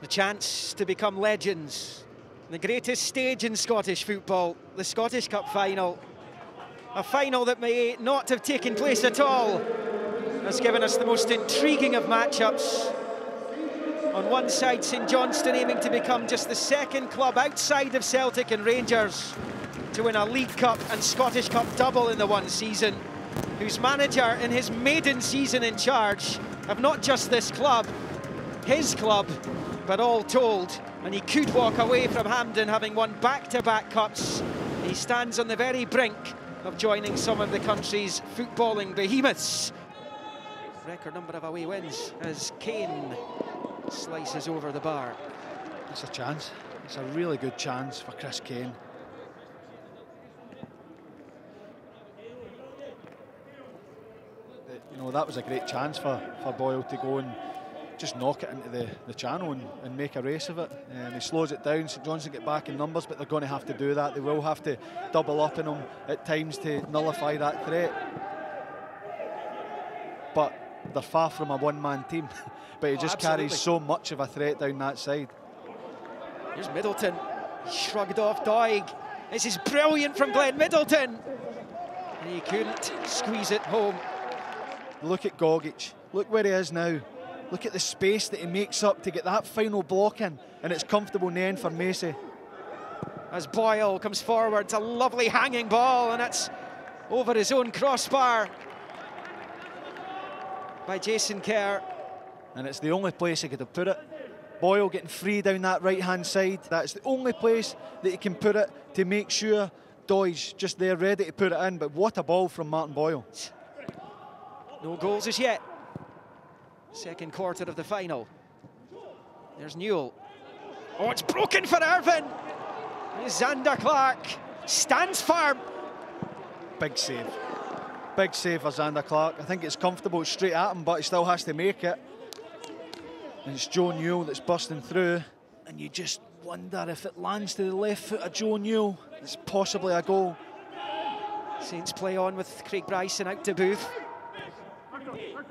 The chance to become legends. The greatest stage in Scottish football, the Scottish Cup final. A final that may not have taken place at all has given us the most intriguing of matchups. On one side, St Johnstone aiming to become just the second club outside of Celtic and Rangers to win a League Cup and Scottish Cup double in the one season, whose manager in his maiden season in charge of not just this club, his club, but all told, and he could walk away from Hampden having won back-to-back -back cups. He stands on the very brink of joining some of the country's footballing behemoths. Record number of away wins as Kane slices over the bar. It's a chance. It's a really good chance for Chris Kane. You know, that was a great chance for, for Boyle to go and just knock it into the, the channel and, and make a race of it. Um, he slows it down, St Johnstone get back in numbers, but they're going to have to do that. They will have to double up in him at times to nullify that threat. But they're far from a one-man team. but he oh, just absolutely. carries so much of a threat down that side. Here's Middleton, shrugged off Doig. This is brilliant from Glenn Middleton. And he couldn't squeeze it home. Look at Gogic. Look where he is now. Look at the space that he makes up to get that final block in, and it's comfortable in the end for Macey. As Boyle comes forward, it's a lovely hanging ball, and it's over his own crossbar by Jason Kerr. And it's the only place he could have put it. Boyle getting free down that right-hand side. That's the only place that he can put it to make sure Doidge just there ready to put it in. But what a ball from Martin Boyle. No goals as yet. Second quarter of the final. There's Newell. Oh, it's broken for Irvine. Zander Clark stands firm. Big save. Big save for Zander Clark. I think it's comfortable straight at him, but he still has to make it. And it's Joe Newell that's busting through. And you just wonder if it lands to the left foot of Joe Newell, it's possibly a goal. Saints play on with Craig Bryson out to Booth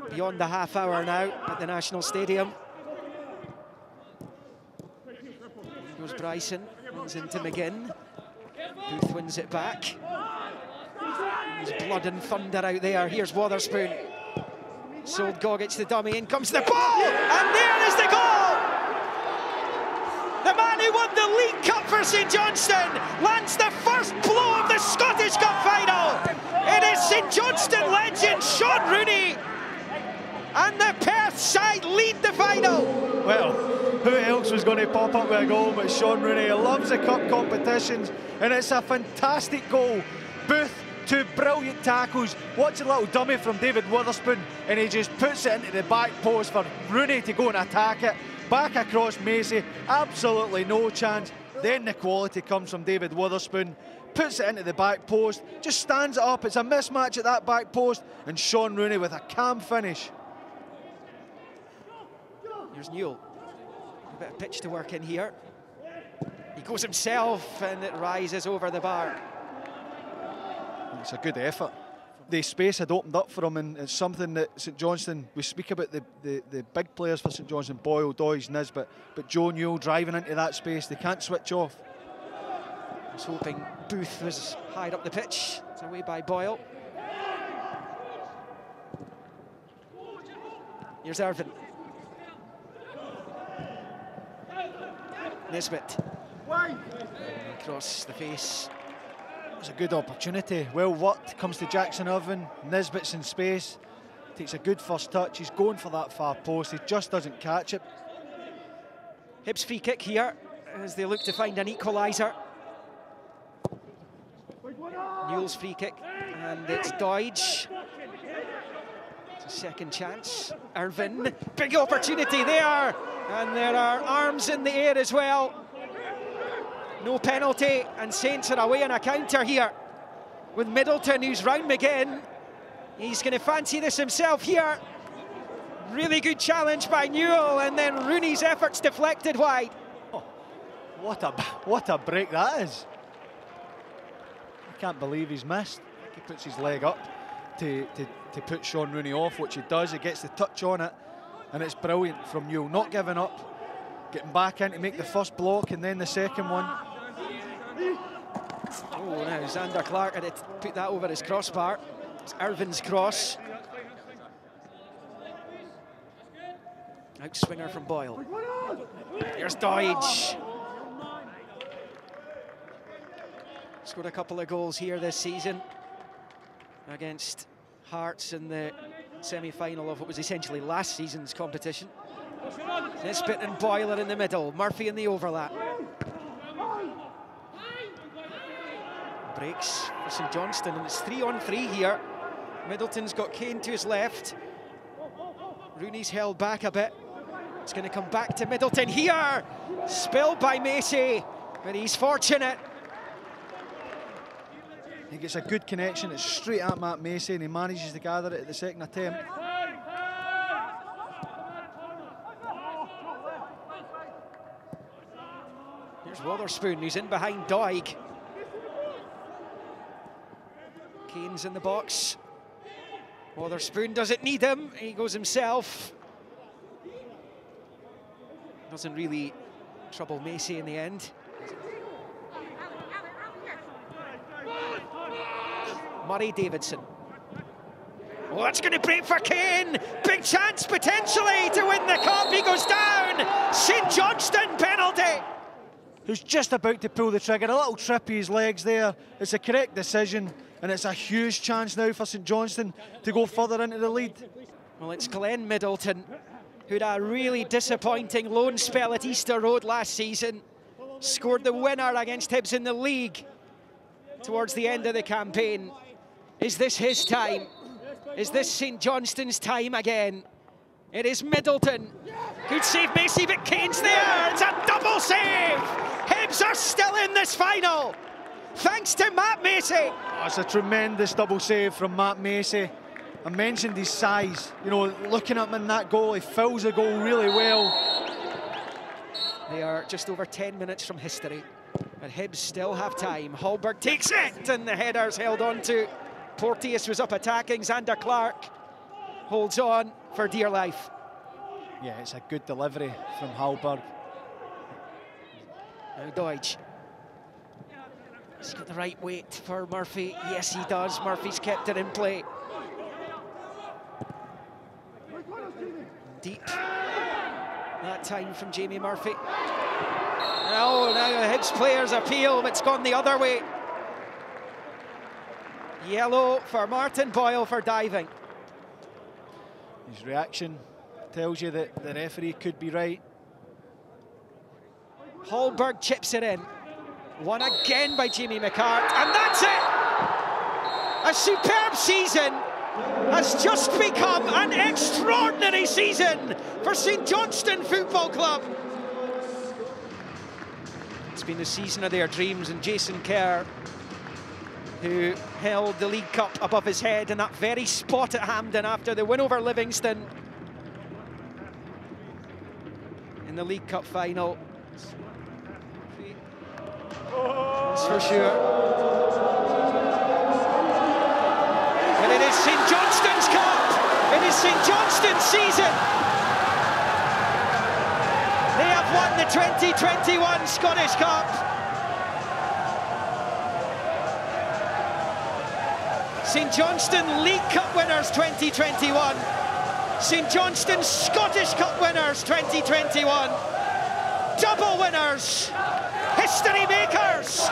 beyond the half hour now at the National Stadium. Goes Bryson, runs into McGinn. Booth wins it back. There's blood and thunder out there. Here's Wotherspoon. Sold Gogic the dummy. In comes the ball! And there is the goal! The man who won the League Cup for St Johnstone lands the first blow of the Scottish Cup final. It is St Johnstone legend Shaun Rooney and the Perth side lead the final. Well, who else was going to pop up with a goal but Shaun Rooney? Loves the cup competitions, and it's a fantastic goal. Booth, two brilliant tackles. Watch a little dummy from David Wotherspoon, and he just puts it into the back post for Rooney to go and attack it. Back across Macey, absolutely no chance. Then the quality comes from David Wotherspoon puts it into the back post, just stands it up. It's a mismatch at that back post, and Shaun Rooney with a calm finish. Here's Newell. A bit of pitch to work in here. He goes himself and it rises over the bar. It's a good effort. The space had opened up for him and it's something that St Johnstone, we speak about the, the, the big players for St Johnstone, Boyle, Doidge, Nisbet, but Joe Newell driving into that space, they can't switch off. I was hoping Booth was higher up the pitch. It's away by Boyle. Here's Irvine. Nisbet. Across the face. It was a good opportunity. Well worked. Comes to Jackson Irvine. Nisbet's in space. Takes a good first touch. He's going for that far post. He just doesn't catch it. Hibs free kick here as they look to find an equaliser. Newell's free kick and it's Doidge. It's a second chance. Irvine, big opportunity there. And there are arms in the air as well. No penalty, and Saints are away on a counter here with Middleton, who's round McGinn. He's going to fancy this himself here. Really good challenge by Newell, and then Rooney's efforts deflected wide. Oh, what a what a break that is! I can't believe he's missed. He puts his leg up to, to, to put Shaun Rooney off, which he does. He gets the touch on it, and it's brilliant from Newell, not giving up, getting back in to make the first block and then the second one. Oh, now Zander Clark had to put that over his crossbar. It's Irvine's cross. Outswinger from Boyle. Here's Doidge. Scored a couple of goals here this season against Hearts in the semi-final of what was essentially last season's competition. Nisbet and Boiler in the middle, Murphy in the overlap. Breaks for St Johnstone, and it's three on three here. Middleton's got Kane to his left. Rooney's held back a bit. It's going to come back to Middleton here. Spilled by Macey, but he's fortunate. He gets a good connection. It's straight at Matt Macey, and he manages to gather it at the second attempt. Here's Wotherspoon, he's in behind Doig. Kane's in the box. Wotherspoon doesn't need him. He goes himself. Doesn't really trouble Macey in the end. Murray Davidson. Oh, that's going to break for Kane. Big chance potentially to win the cup. He goes down. St Johnstone penalty. Who's just about to pull the trigger. A little trippy his legs there. It's a correct decision, and it's a huge chance now for St Johnstone to go further into the lead. Well, it's Glenn Middleton, who had a really disappointing loan spell at Easter Road last season. Scored the winner against Hibs in the league towards the end of the campaign. Is this his time? Is this St Johnstone's time again? It is Middleton. Good save, Macey, but Kane's there. It's a double save. Hibs are still in this final. Thanks to Matt Macey. Oh, it's a tremendous double save from Matt Macey. I mentioned his size. You know, looking at him in that goal, he fills the goal really well. They are just over 10 minutes from history. And Hibs still have time. Hallberg takes it, and the header's held on to. Porteous was up attacking. Zander Clark holds on for dear life. Yeah, it's a good delivery from Hallberg. Now Doidge. He's got the right weight for Murphy. Yes, he does. Murphy's kept it in play. Deep. That time from Jamie Murphy. Oh, now the Hibs players appeal, but it's gone the other way. Yellow for Martin Boyle for diving. His reaction tells you that the referee could be right. Hallberg chips it in. One again by Jamie McCart, and that's it! A superb season has just become an extraordinary season for St Johnstone Football Club. It's been the season of their dreams, and Jason Kerr who held the League Cup above his head in that very spot at Hampden after the win over Livingston in the League Cup final. That's for sure. And it is St Johnstone's Cup. It is St Johnstone's season. They have won the 2021 Scottish Cup. St Johnstone League Cup winners 2021. St Johnstone Scottish Cup winners 2021. Double winners. History makers.